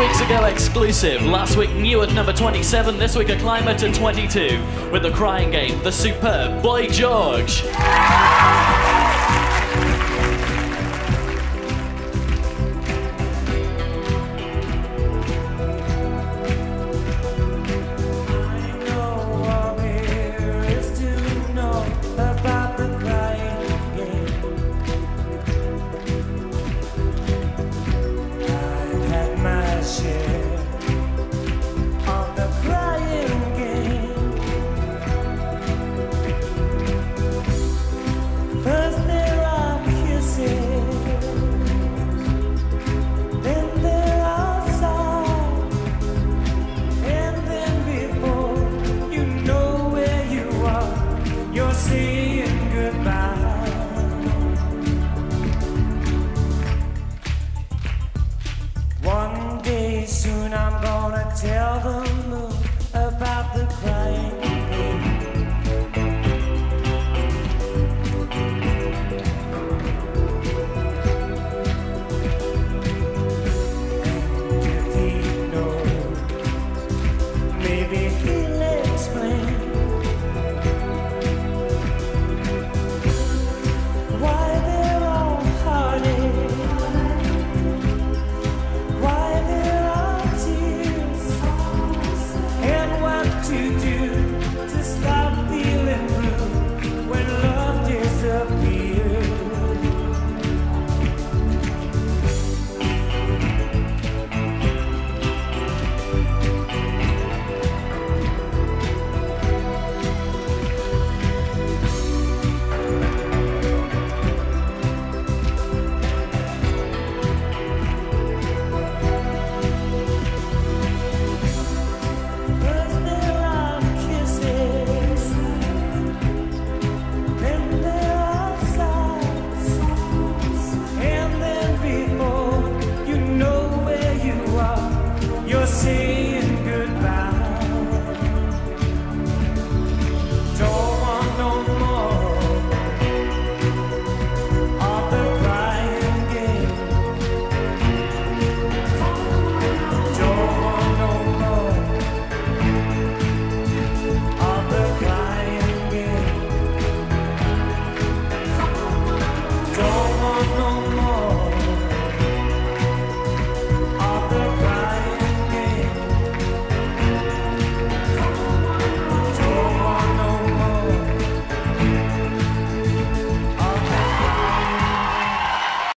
weeks ago exclusive. Last week new at number 27, this week a climber to 22 with the crying game, the superb Boy George. to do.